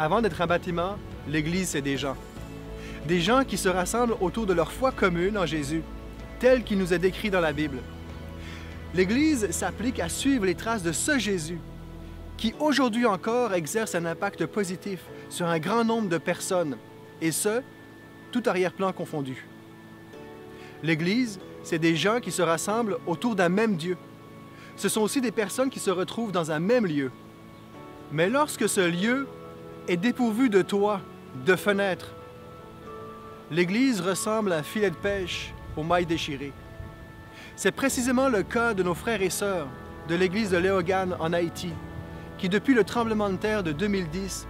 Avant d'être un bâtiment, l'Église, c'est des gens. Des gens qui se rassemblent autour de leur foi commune en Jésus, tel qu'il nous est décrit dans la Bible. L'Église s'applique à suivre les traces de ce Jésus, qui aujourd'hui encore exerce un impact positif sur un grand nombre de personnes, et ce, tout arrière-plan confondu. L'Église, c'est des gens qui se rassemblent autour d'un même Dieu. Ce sont aussi des personnes qui se retrouvent dans un même lieu. Mais lorsque ce lieu est dépourvu de toit, de fenêtres, l'Église ressemble à un filet de pêche aux mailles déchirées. C'est précisément le cas de nos frères et sœurs de l'Église de Léogane en Haïti, qui depuis le tremblement de terre de 2010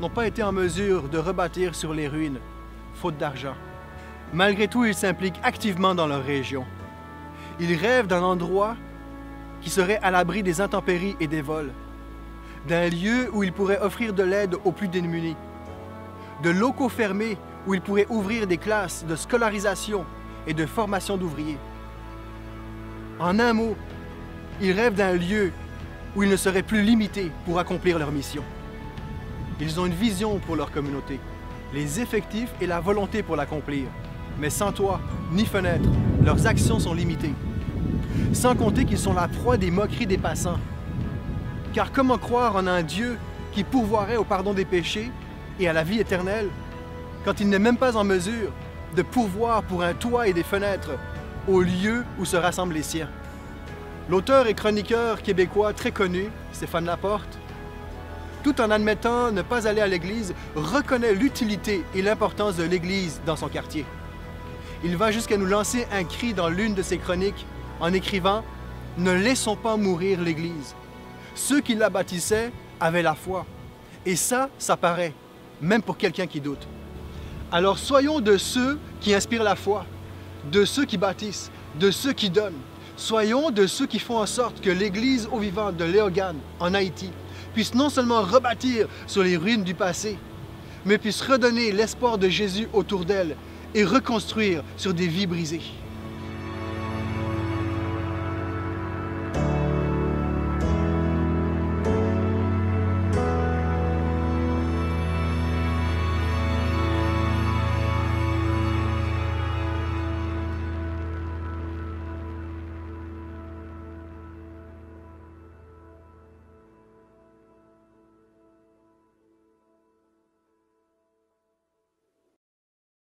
n'ont pas été en mesure de rebâtir sur les ruines, faute d'argent. Malgré tout, ils s'impliquent activement dans leur région. Ils rêvent d'un endroit qui serait à l'abri des intempéries et des vols, d'un lieu où ils pourraient offrir de l'aide aux plus démunis, de locaux fermés où ils pourraient ouvrir des classes de scolarisation et de formation d'ouvriers. En un mot, ils rêvent d'un lieu où ils ne seraient plus limités pour accomplir leur mission. Ils ont une vision pour leur communauté, les effectifs et la volonté pour l'accomplir. Mais sans toit ni fenêtre, leurs actions sont limitées. Sans compter qu'ils sont la proie des moqueries des passants. Car comment croire en un Dieu qui pourvoirait au pardon des péchés et à la vie éternelle quand il n'est même pas en mesure de pourvoir pour un toit et des fenêtres au lieu où se rassemblent les siens? L'auteur et chroniqueur québécois très connu, Stéphane Laporte, tout en admettant ne pas aller à l'Église, reconnaît l'utilité et l'importance de l'Église dans son quartier. Il va jusqu'à nous lancer un cri dans l'une de ses chroniques en écrivant ⁇ Ne laissons pas mourir l'Église. Ceux qui la bâtissaient avaient la foi. Et ça, ça paraît, même pour quelqu'un qui doute. Alors soyons de ceux qui inspirent la foi, de ceux qui bâtissent, de ceux qui donnent. Soyons de ceux qui font en sorte que l'Église au vivant de Léogane, en Haïti, puisse non seulement rebâtir sur les ruines du passé, mais puisse redonner l'espoir de Jésus autour d'elle et reconstruire sur des vies brisées.